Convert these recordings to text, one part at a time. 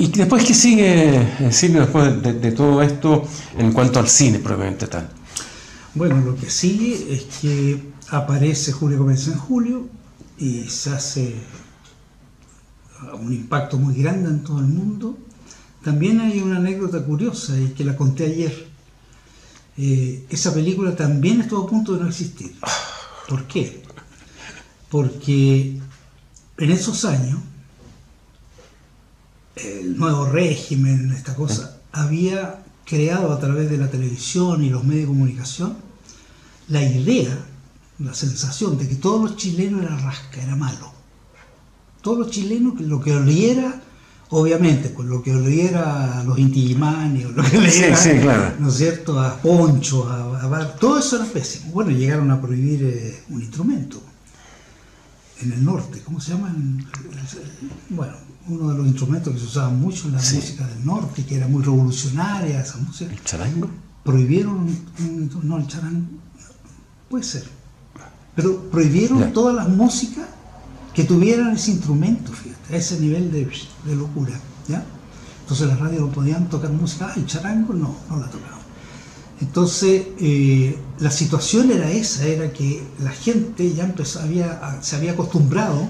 ¿Y después qué sigue, Silvio, después de, todo esto en cuanto al cine probablemente tal? Bueno, lo que sigue es que aparece Julio Comienza en julio y se hace un impacto muy grande en todo el mundo. También hay una anécdota curiosa y que la conté ayer. Eh, esa película también estuvo a punto de no existir. ¿Por qué? Porque en esos años el nuevo régimen, esta cosa, había creado a través de la televisión y los medios de comunicación la idea, la sensación de que todos los chilenos era rasca, era malo. Todos los chilenos, lo que oliera, obviamente, pues lo que oliera a los intimanes, o lo que oliera, ¿no es cierto?, a poncho, a, todo eso era pésimo. Bueno, llegaron a prohibir eh, un instrumento en el norte, ¿cómo se llama? Bueno, uno de los instrumentos que se usaba mucho en la música del norte, que era muy revolucionaria esa música. ¿El charango? Prohibieron, no, el charango, puede ser, pero prohibieron todas las músicas que tuvieran ese instrumento, fíjate, a ese nivel de, locura, ¿ya? Entonces las radios no podían tocar música, ah, el charango no, no la tocaban. Entonces, eh, la situación era esa, era que la gente ya empezó, había, se había acostumbrado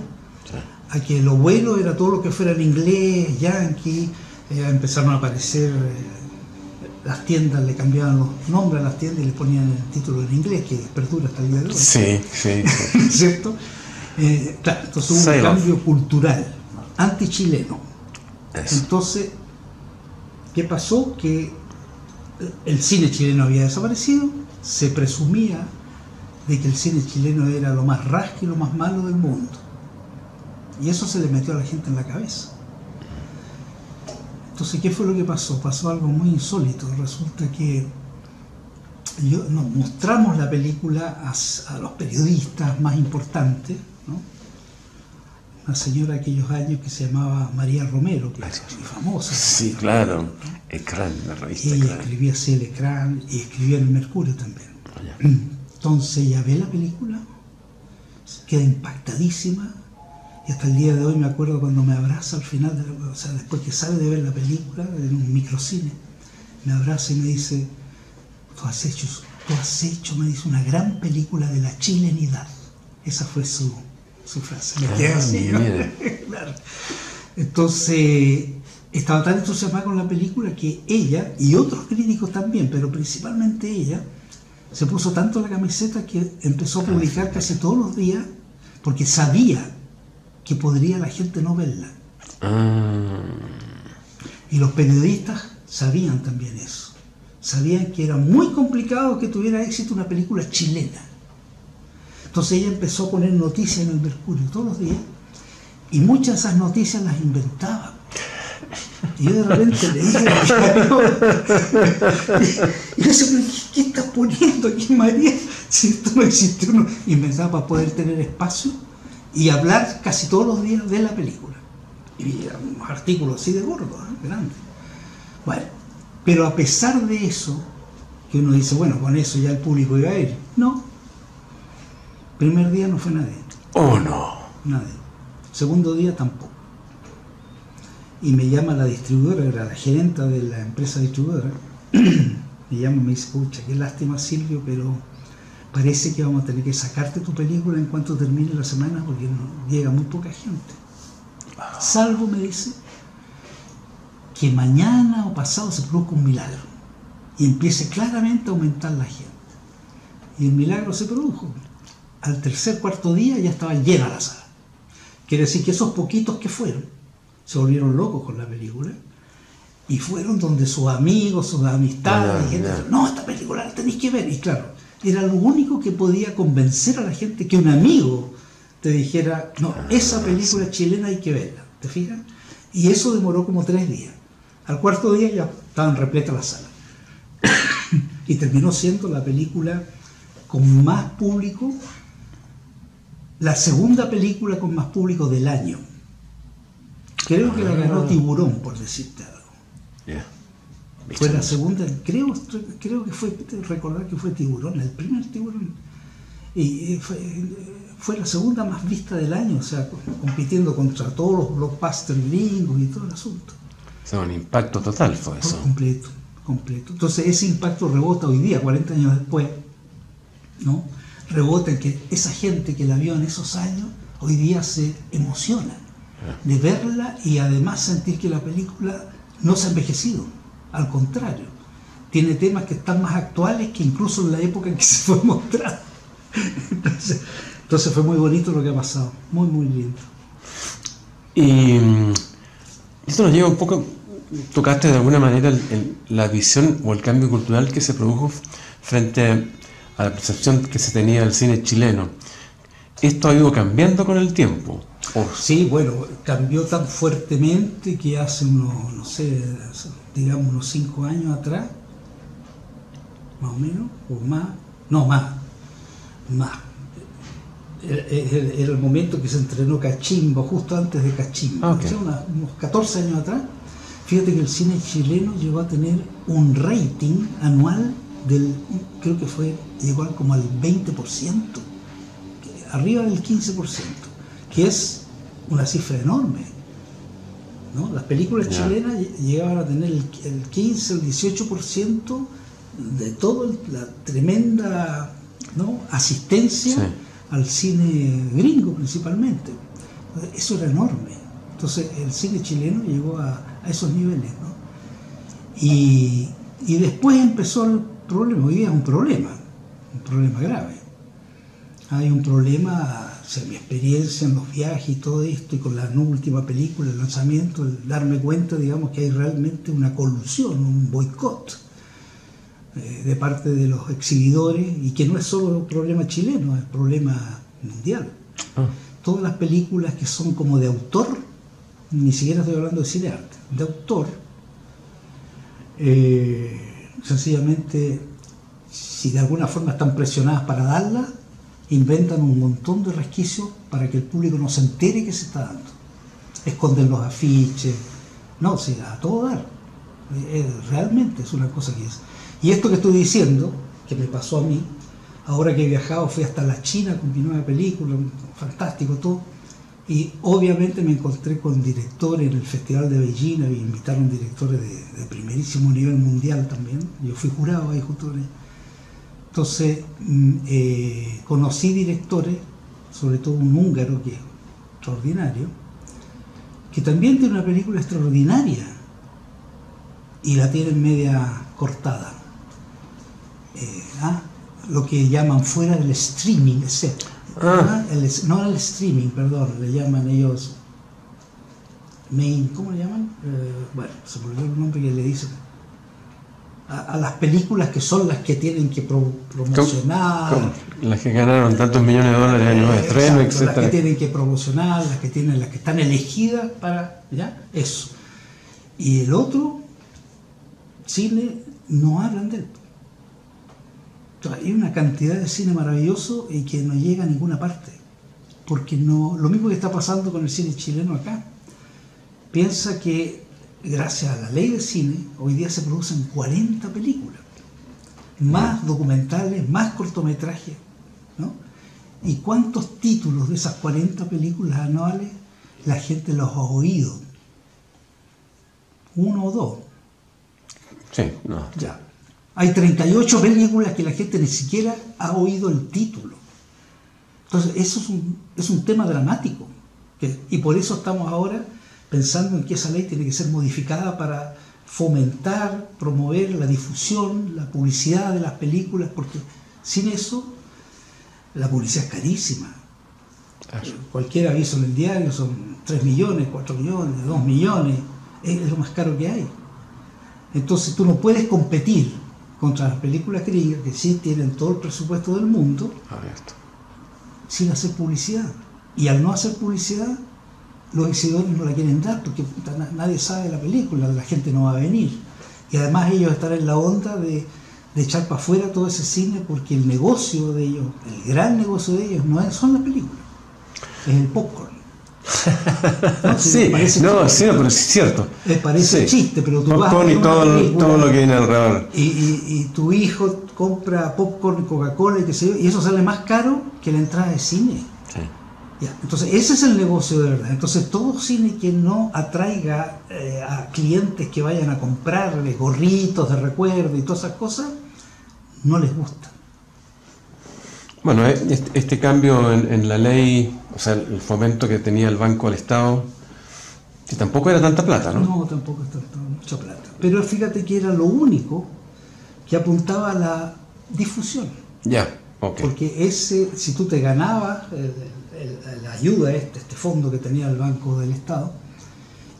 a que lo bueno era todo lo que fuera en inglés, yankee, eh, empezaron a aparecer, eh, las tiendas le cambiaban los nombres a las tiendas y le ponían el título en inglés, que perdura hasta el día de hoy. Sí, sí. ¿Cierto? Eh, claro, entonces hubo un cambio cultural, anti-chileno. Entonces, ¿qué pasó? Que el cine chileno había desaparecido, se presumía de que el cine chileno era lo más rasco y lo más malo del mundo y eso se le metió a la gente en la cabeza. Entonces, ¿qué fue lo que pasó? Pasó algo muy insólito. Resulta que nos mostramos la película a, los periodistas más importantes, ¿no? una señora de aquellos años que se llamaba María Romero, que es muy famosa. Sí, claro, la revista. Ella escribía así el Ecrán y escribía en el Mercurio también. Ah, Entonces ella ve la película, queda impactadísima y hasta el día de hoy me acuerdo cuando me abraza al final, o sea, después que sale de ver la película en un microcine, me abraza y me dice, tú has hecho, tú has hecho, me dice, una gran película de la chilenidad. Esa fue su, frase. Me quedé ah, Entonces, estaba tan entusiasmada con la película que ella, y otros críticos también, pero principalmente ella, se puso tanto la camiseta que empezó a publicar casi todos los días, porque sabía que podría la gente no verla. Ah. Y los periodistas sabían también eso. Sabían que era muy complicado que tuviera éxito una película chilena. Entonces ella empezó a poner noticias en el Mercurio todos los días y muchas de esas noticias las inventaba. Y yo de repente le dije y, yo decía, ¿qué, estás poniendo aquí, María? Si esto no existe, uno inventaba para poder tener espacio y hablar casi todos los días de la película. Y unos artículos así de gordo, ¿eh? grande. Bueno, pero a pesar de eso, que uno dice, bueno, con eso ya el público iba a ir. No. Primer día no fue nadie. Oh, no. Nadie. Segundo día tampoco. Y me llama la distribuidora, era la gerenta de la empresa distribuidora. me llama y me dice, pucha, qué lástima Silvio, pero parece que vamos a tener que sacarte tu película en cuanto termine la semana porque llega muy poca gente. Salvo, me dice, que mañana o pasado se produzca un milagro y empiece claramente a aumentar la gente. Y el milagro se produjo. Al tercer, cuarto día ya estaba llena la sala. Quiere decir que esos poquitos que fueron se volvieron locos con la película y fueron donde sus amigos, sus amistades, y gente, no, esta película la tenéis que ver. Y claro, era lo único que podía convencer a la gente que un amigo te dijera, no, esa película chilena hay que verla, ¿te fijas? Y eso demoró como tres días. Al cuarto día ya estaban repletas las salas. y terminó siendo la película con más público, la segunda película con más público del año. Creo que la ganó ah. Tiburón, por decirte algo. Fue la segunda, creo, creo que fue, recordar que fue Tiburón, el primer Tiburón. Y fue, la segunda más vista del año, o sea, compitiendo contra todos los blockbusters gringos y todo el asunto. O sea, un impacto total fue eso. completo, completo. Entonces ese impacto rebota hoy día, 40 años después, ¿no? Rebota en que esa gente que la vio en esos años, hoy día se emociona de verla y además sentir que la película no se ha envejecido, al contrario, tiene temas que están más actuales que incluso en la época en que se fue mostrada. Entonces, entonces fue muy bonito lo que ha pasado, muy, muy lindo. Y mm, esto nos lleva un poco, tocaste de alguna manera la visión o el cambio cultural que se produjo frente a la percepción que se tenía del cine chileno. ¿Esto ha ido cambiando con el tiempo? Sí, bueno, cambió tan fuertemente que hace unos, no sé, digamos unos cinco años atrás, más o menos, o más, no más, más. Era el momento que se entrenó Cachimbo, justo antes de Cachimbo, ah, unos 14 años atrás. Fíjate que el cine chileno llegó a tener un rating anual del, creo que fue, llegó como al 20%, arriba del 15%, que es una cifra enorme. ¿no? Las películas chilenas llegaban a tener el, 15, el 18% de toda la tremenda ¿no? asistencia al cine gringo principalmente. Eso era enorme. Entonces el cine chileno llegó a, esos niveles. ¿no? Y, y, después empezó el problema, hoy día es un problema, un problema grave. Hay un problema, o sea, mi experiencia en los viajes y todo esto, y con la última película, el lanzamiento, el darme cuenta, digamos, que hay realmente una colusión, un boicot eh, de parte de los exhibidores y que no es solo un problema chileno, es problema mundial. Ah. Todas las películas que son como de autor, ni siquiera estoy hablando de cine arte, de autor, eh, sencillamente, si de alguna forma están presionadas para darla, inventan un montón de resquicios para que el público no se entere que se está dando. Esconden los afiches, no, o sea, a todo dar. Eh, realmente es una cosa que es. Y esto que estoy diciendo, que me pasó a mí, ahora que he viajado, fui hasta la China con mi nueva película, fantástico todo, y obviamente me encontré con directores en el Festival de Beijing, me invitaron directores de, primerísimo nivel mundial también, yo fui jurado ahí justo Entonces, mm, eh, conocí directores, sobre todo un húngaro que es extraordinario, que también tiene una película extraordinaria y la tiene media cortada. Eh, ¿ah? lo que llaman fuera del streaming, ah. no el streaming, perdón, le llaman ellos main, ¿cómo le llaman? Eh, bueno, se me olvidó el nombre que le dicen. A, las películas que son las que tienen que promocionar. Las que ganaron tantos millones de dólares en los estrenos, etc. Las que tienen que promocionar, las que tienen, las que están elegidas para, ¿ya? Eso. Y el otro, cine, no hablan de él hay una cantidad de cine maravilloso y que no llega a ninguna parte. Porque no, lo mismo que está pasando con el cine chileno acá. Piensa que gracias a la ley de cine, hoy día se producen 40 películas. Más documentales, más cortometrajes. ¿no? ¿Y cuántos títulos de esas 40 películas anuales la gente los ha oído? Uno o dos. Sí, no. Ya. Hay 38 películas que la gente ni siquiera ha oído el título. Entonces, eso es un, es un tema dramático. y por eso estamos ahora pensando en que esa ley tiene que ser modificada para fomentar, promover la difusión, la publicidad de las películas, porque sin eso la publicidad es carísima. Cualquier aviso en el diario son 3 millones, 4 millones, 2 millones, es lo más caro que hay. Entonces tú no puedes competir contra las películas gringas, que sí tienen todo el presupuesto del mundo, sin hacer publicidad. Y al no hacer publicidad, los exhibidores no la quieren dar porque nadie sabe la película, la gente no va a venir. Y además ellos están en la onda de, de echar para afuera todo ese cine porque el negocio de ellos, el gran negocio de ellos, no son las películas, es el popcorn. sí, no, sí, pero es cierto. parece chiste, pero tú vas y todo, todo lo que viene alrededor. Y, y, tu hijo compra popcorn, Coca-Cola y qué sé yo, y eso sale más caro que la entrada de cine. Ya, entonces ese es el negocio de verdad. Entonces todo cine que no atraiga eh, a clientes que vayan a comprarle gorritos de recuerdo y todas esas cosas, no les gusta. Bueno, eh, este, este cambio en, en la ley, o sea, el fomento que tenía el Banco al Estado, que tampoco era tanta plata, ¿no? No, tampoco es tanta, mucha plata. Pero fíjate que era lo único que apuntaba a la difusión. Ya, ok. Porque ese, si tú te ganabas el- el- la ayuda, este, este fondo que tenía el Banco del Estado,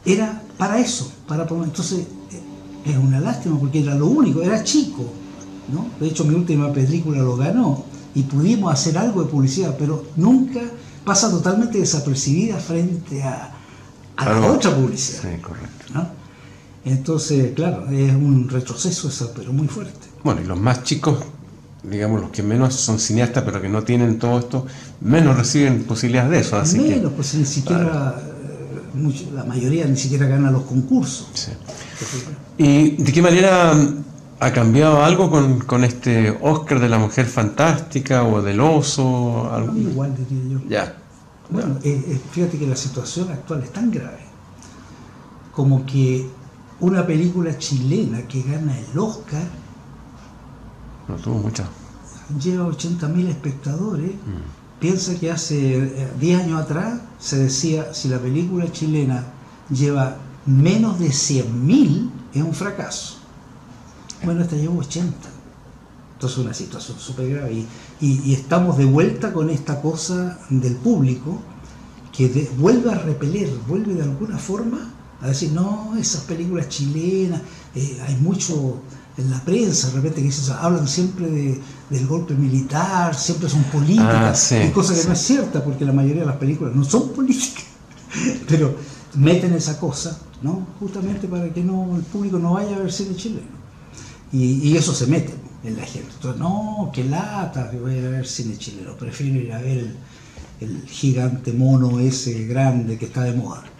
era para eso, para promover. Entonces, eh, es una lástima porque era lo único, era chico, ¿no? De hecho, mi última película lo ganó y pudimos hacer algo de publicidad, pero nunca pasa totalmente desapercibida frente a, a la otra publicidad. Sí, correcto. ¿no? Entonces, claro, es un retroceso eso, pero muy fuerte. Bueno, y los más chicos, digamos, los que menos son cineastas, pero que no tienen todo esto, menos reciben posibilidades de eso, así Menos, pues ni siquiera, eh, mucho- la mayoría ni siquiera gana los concursos. que... sí. ¿Y de qué manera ha cambiado algo con, con este Oscar de la Mujer Fantástica o del Oso? algo? Igual diría yo. Ya. Bueno, eh, eh, fíjate que la situación actual es tan grave como que una película chilena que gana el Oscar No tuvo mucha. lleva 80.000 espectadores. Piensa que hace eh, 10 años atrás se decía si la película chilena lleva menos de 100.000 es un fracaso. Bueno, esta lleva 80. Entonces una situación súper grave. Y estamos de vuelta con esta cosa del público que de- vuelve a repeler, vuelve de alguna forma a decir, no, esas películas chilenas, eh, hay mucho en la prensa, de repente que dicen, hablan siempre de- del golpe militar, siempre son políticas, Ah, sí, y cosa que sí. no es cierta, porque la mayoría de las películas no son políticas, pero meten esa cosa, ¿no? Justamente para que no el público no vaya a ver cine chileno. Y, y eso se mete en la gente. Entonces, no, qué lata, que voy a ir a ver cine chileno. Prefiero ir a ver el, el gigante mono ese grande que está de moda.